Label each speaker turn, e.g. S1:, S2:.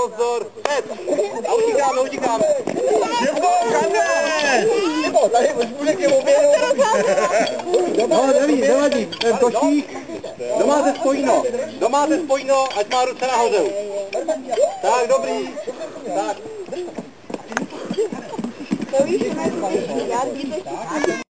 S1: Pozor, vpřed! A utíkáme, utíkáme! Jebo, kamen! Jebo, tady už bude k němu oběhnout. No, neví, nevadí, ten košík. Kdo máte spojno? Kdo máte spojno, ať má ruce nahoře. Tak, dobrý. Tak. To víš, já ti to